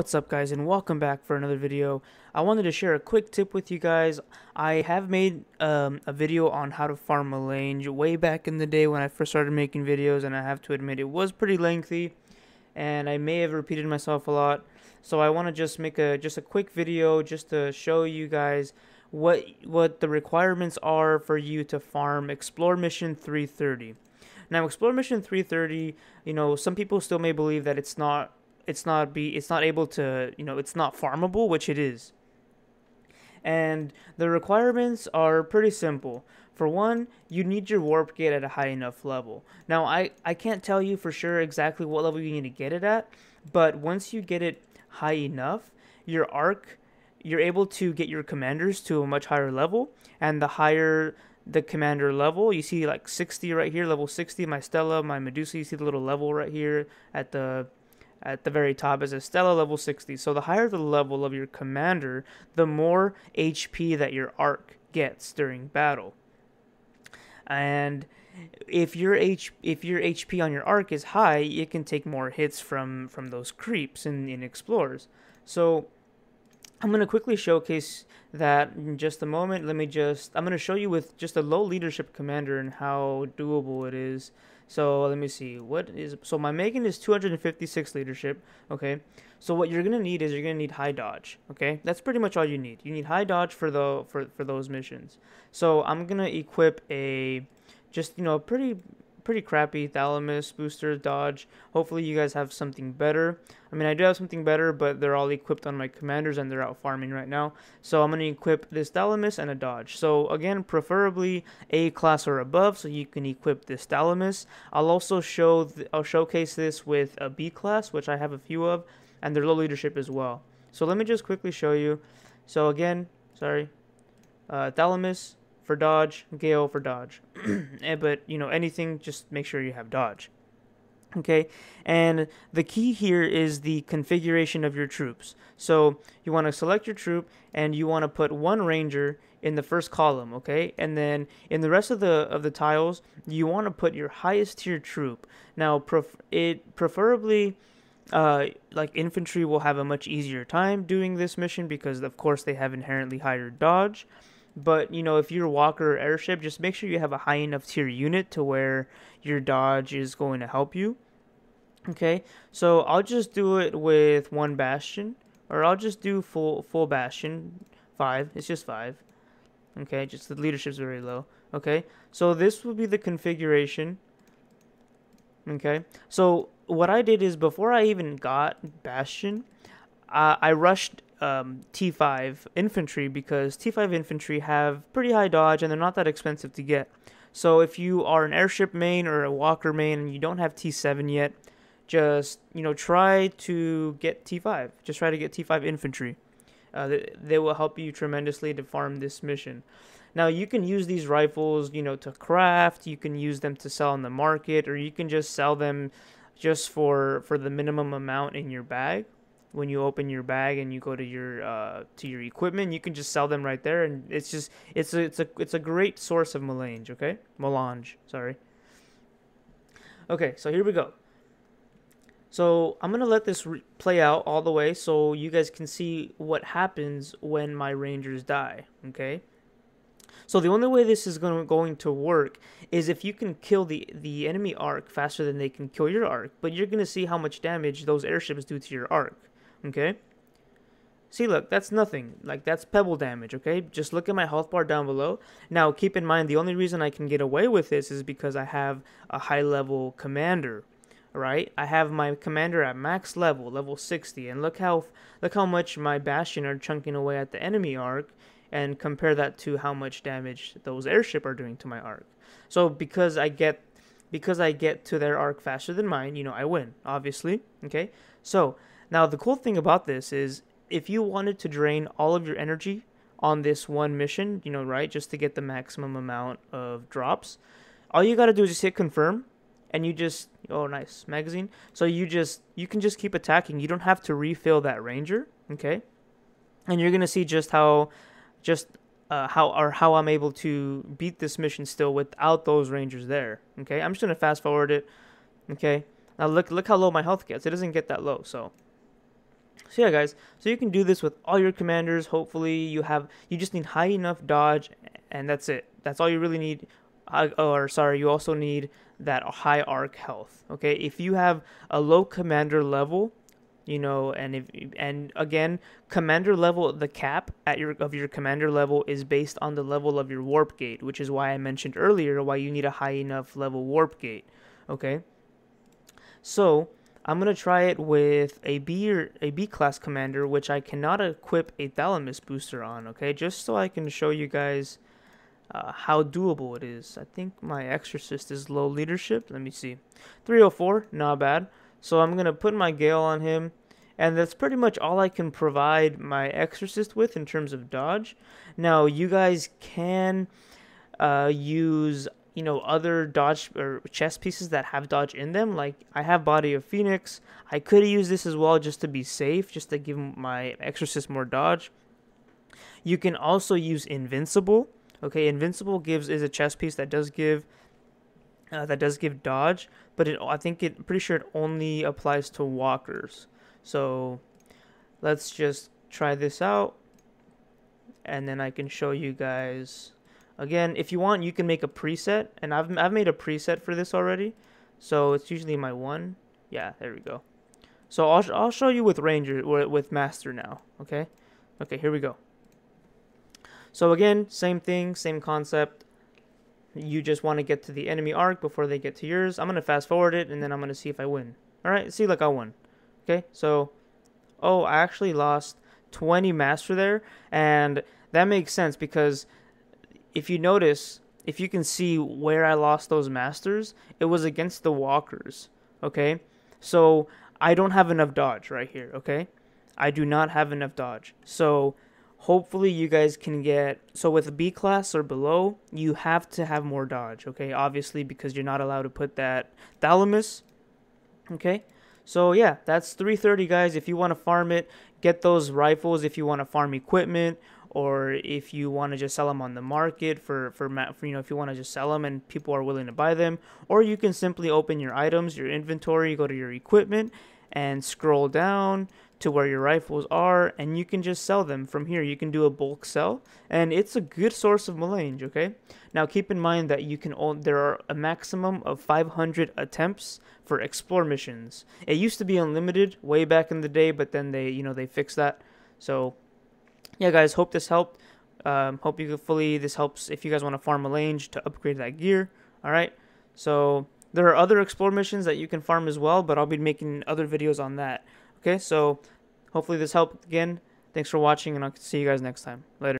What's up guys and welcome back for another video. I wanted to share a quick tip with you guys. I have made um, a video on how to farm a Melange way back in the day when I first started making videos and I have to admit it was pretty lengthy and I may have repeated myself a lot. So I want to just make a just a quick video just to show you guys what what the requirements are for you to farm Explore Mission 330. Now Explore Mission 330, you know, some people still may believe that it's not it's not be it's not able to you know it's not farmable which it is. And the requirements are pretty simple. For one you need your warp gate at a high enough level. Now i i can't tell you for sure exactly what level you need to get it at but once you get it high enough your arc you're able to get your commanders to a much higher level. And the higher the commander level you see like 60 right here level 60 my stella my medusa you see the little level right here at the at the very top is Estella level 60. So the higher the level of your commander, the more HP that your arc gets during battle. And if your H if your HP on your arc is high, it can take more hits from from those creeps in, in explorers. So I'm going to quickly showcase that in just a moment. Let me just I'm going to show you with just a low leadership commander and how doable it is so let me see. What is so my Megan is 256 leadership. Okay. So what you're gonna need is you're gonna need high dodge. Okay. That's pretty much all you need. You need high dodge for the for for those missions. So I'm gonna equip a just you know pretty pretty crappy Thalamus, Booster, Dodge. Hopefully you guys have something better. I mean, I do have something better, but they're all equipped on my commanders and they're out farming right now. So I'm going to equip this Thalamus and a Dodge. So again, preferably A class or above, so you can equip this Thalamus. I'll also show th I'll showcase this with a B class, which I have a few of, and their low leadership as well. So let me just quickly show you. So again, sorry, uh, Thalamus, for dodge, Gale for dodge. Eh, but, you know, anything, just make sure you have dodge. Okay, and the key here is the configuration of your troops. So you want to select your troop and you want to put one ranger in the first column, okay? And then in the rest of the of the tiles, you want to put your highest tier troop. Now, pref- it preferably uh, like infantry will have a much easier time doing this mission because of course they have inherently higher dodge. But you know, if you're walker airship, just make sure you have a high enough tier unit to where your dodge is going to help you. Okay, so I'll just do it with one bastion, or I'll just do full full bastion, five. It's just five. Okay, just the leadership's very low. Okay, so this will be the configuration. Okay, so what I did is before I even got bastion, uh, I rushed um, T5 infantry because T5 infantry have pretty high dodge and they're not that expensive to get. So if you are an airship main or a walker main and you don't have T7 yet, just you know try to get T5. Just try to get T5 infantry. Uh, they, they will help you tremendously to farm this mission. Now you can use these rifles, you know, to craft. You can use them to sell in the market, or you can just sell them just for for the minimum amount in your bag when you open your bag and you go to your uh, to your equipment, you can just sell them right there, and it's just it's a it's a it's a great source of melange. Okay, melange. Sorry. Okay, so here we go. So I'm gonna let this re- play out all the way, so you guys can see what happens when my rangers die. Okay. So the only way this is going going to work is if you can kill the the enemy arc faster than they can kill your arc. But you're gonna see how much damage those airships do to your arc. Okay? See, look, that's nothing. Like, that's pebble damage, okay? Just look at my health bar down below. Now, keep in mind, the only reason I can get away with this is because I have a high-level commander, right? I have my commander at max level, level 60, and look how look how much my Bastion are chunking away at the enemy arc, and compare that to how much damage those airship are doing to my arc. So, because I get because I get to their arc faster than mine, you know, I win, obviously, okay? So, now, the cool thing about this is if you wanted to drain all of your energy on this one mission, you know, right, just to get the maximum amount of drops, all you got to do is just hit confirm and you just oh nice magazine. So you just you can just keep attacking. You don't have to refill that ranger okay? And you're gonna see just how just uh, how or how I'm able to beat this mission still without those rangers there okay? I'm just gonna fast forward it okay? Now look look how low my health gets. It doesn't get that low so So yeah, guys. So you can do this with all your commanders. Hopefully, you have you just need high enough dodge, and that's it. That's all you really need. Uh, or sorry, you also need that high arc health. Okay, if you have a low commander level, you know, and if and again, commander level the cap at your of your commander level is based on the level of your warp gate, which is why I mentioned earlier why you need a high enough level warp gate. Okay, so I'm gonna try it with a B or a B class commander, which I cannot equip a Thalamus booster on. Okay, just so I can show you guys uh, how doable it is. I think my Exorcist is low leadership. Let me see, 304, not bad. So I'm gonna put my Gale on him, and that's pretty much all I can provide my Exorcist with in terms of dodge. Now you guys can uh, use you know other dodge or chess pieces that have dodge in them. Like i have body of phoenix. I could use this as well just to be safe just to give my exorcist more dodge. You can also use invincible okay? Invincible gives is a chess piece that does give uh, that does give dodge but it i think it pretty sure it only applies to walkers. So let's just try this out and then i can show you guys Again, if you want, you can make a preset, and I've, I've made a preset for this already. So it's usually my one. Yeah, there we go. So I'll, I'll show you with Ranger, with Master now, okay? Okay, here we go. So again, same thing, same concept. You just want to get to the enemy arc before they get to yours. I'm going to fast forward it, and then I'm going to see if I win. Alright, see, like I won. Okay, so, oh, I actually lost 20 Master there, and that makes sense because if you notice, if you can see where I lost those masters, it was against the walkers. Okay? So I don't have enough dodge right here, okay? I do not have enough dodge. So hopefully you guys can get so with B class or below, you have to have more dodge, okay? Obviously because you're not allowed to put that thalamus. Okay? So yeah, that's 330 guys. If you want to farm it, get those rifles if you want to farm equipment or if you want to just sell them on the market for, for, for you know if you want to just sell them and people are willing to buy them or you can simply open your items your inventory go to your equipment and scroll down to where your rifles are and you can just sell them from here. You can do a bulk sell and it's a good source of melange okay? Now keep in mind that you can own there are a maximum of 500 attempts for explore missions. It used to be unlimited way back in the day but then they you know they fixed that. So yeah, guys, hope this helped. Um, hope you fully this helps if you guys want to farm Melange to upgrade that gear. All right, so there are other explore missions that you can farm as well, but I'll be making other videos on that. Okay, so hopefully this helped again. Thanks for watching, and I'll see you guys next time. Later.